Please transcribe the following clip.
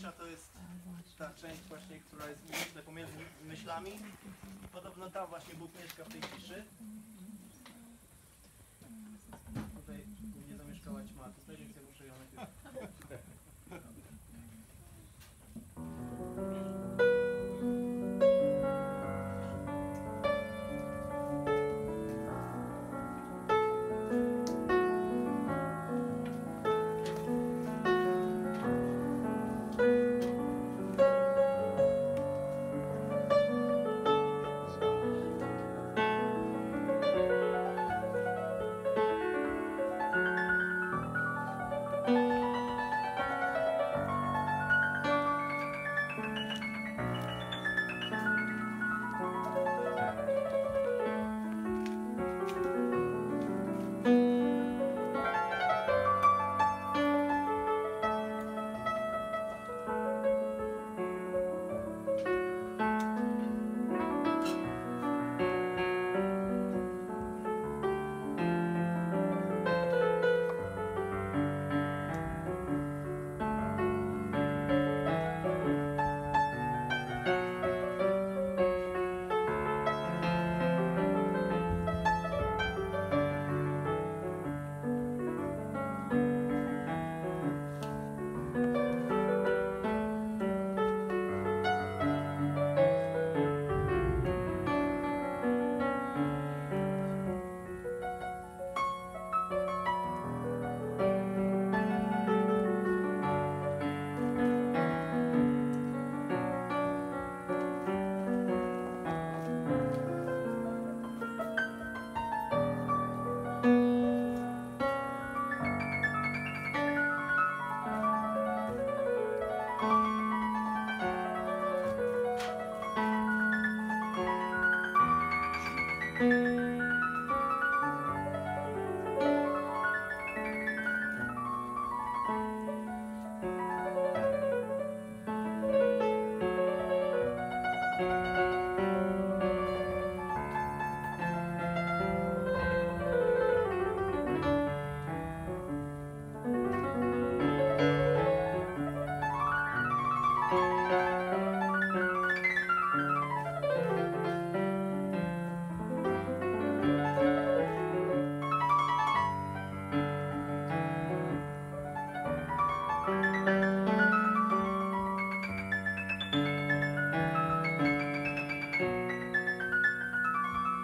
cisza to jest ta część właśnie, która jest myślę pomiędzy myślami. Podobno tam właśnie Bóg mieszka w tej ciszy.